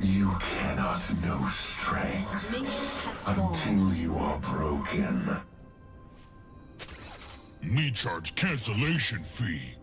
You cannot know strength Minions have spawned. until you are broken. Me charge cancellation fee.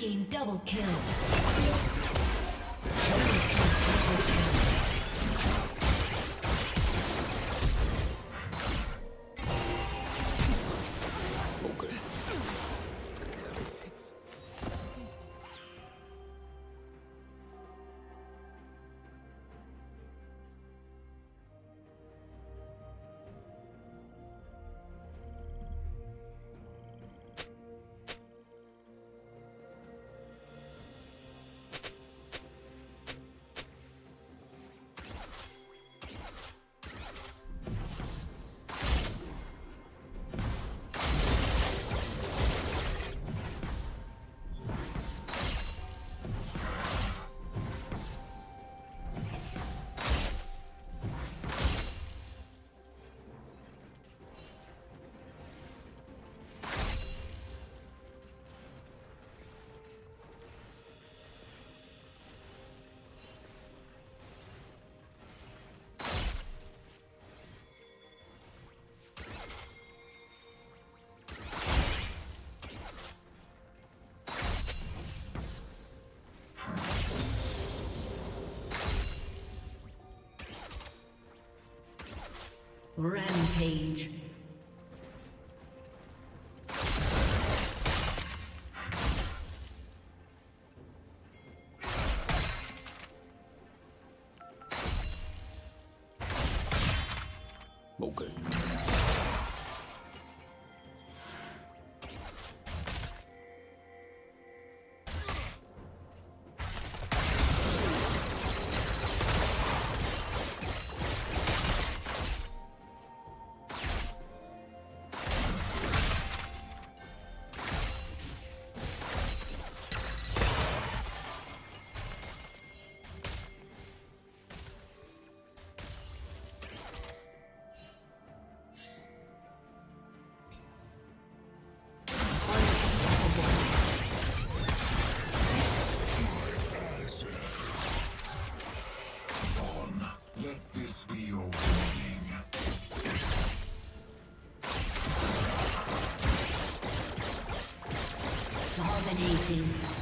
Team double kill. Rampage. Okay. Dominating.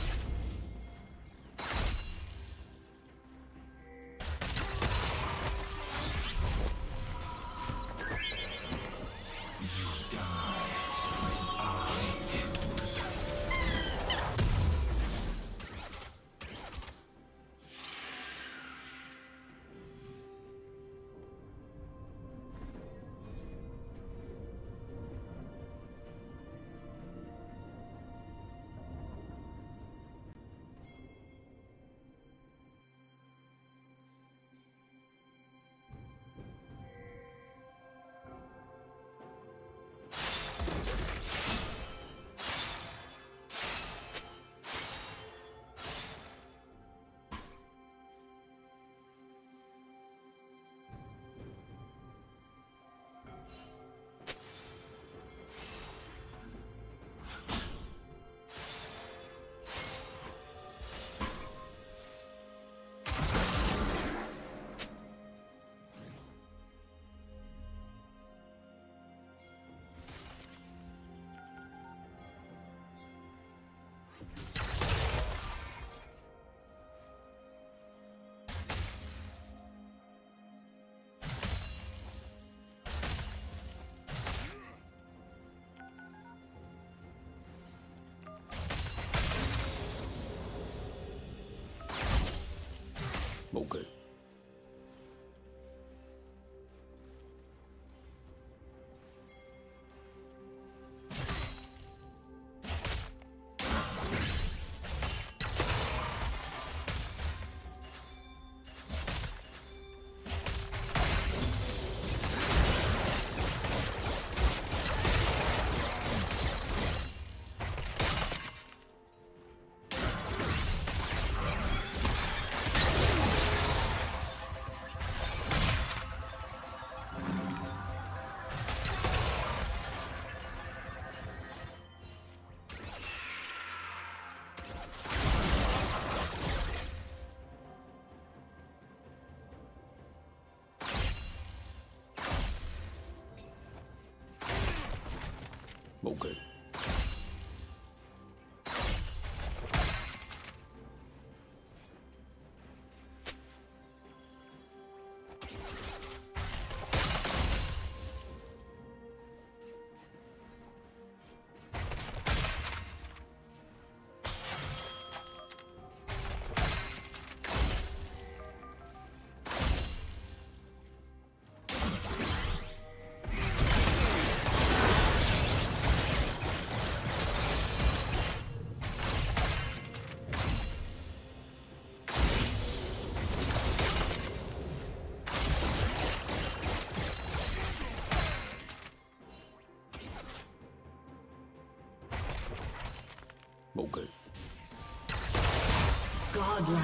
Godlike.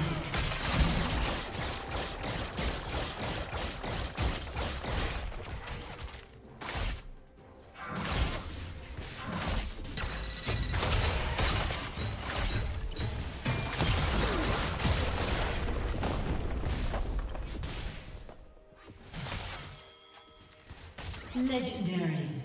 Legendary.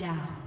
Down.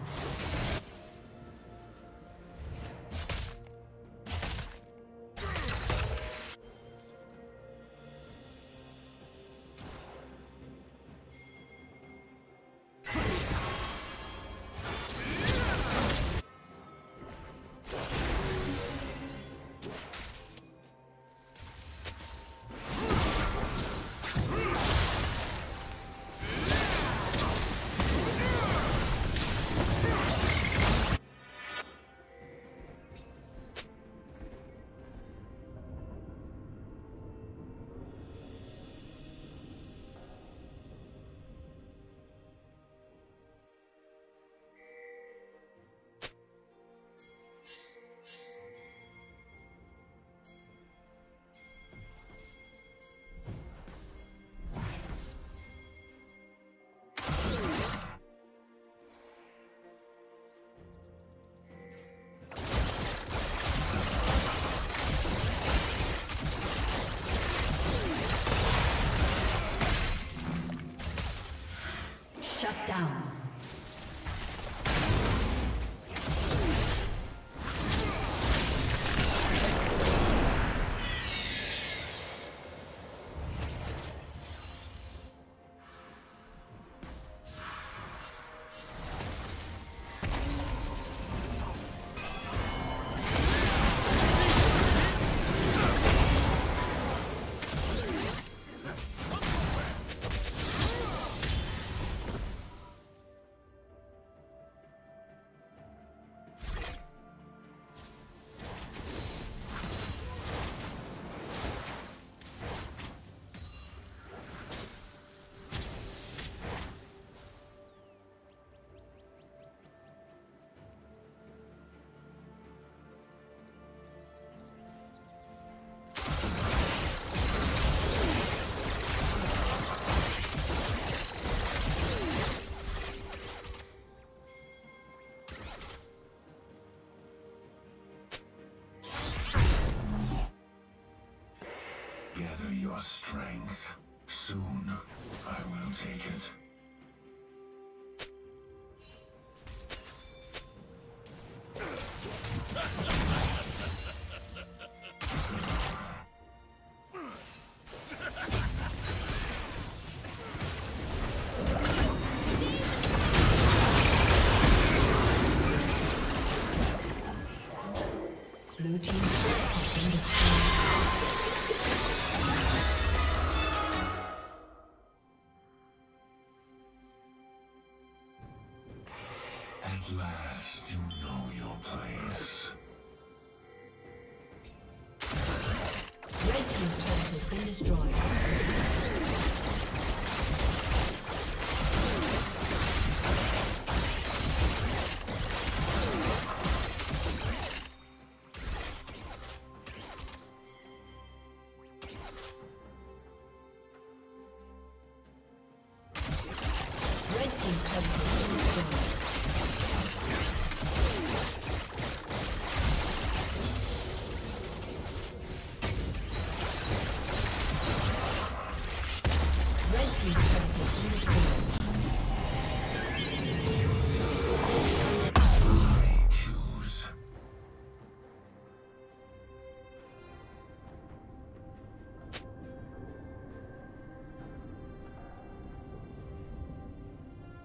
I will take it.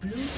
Blue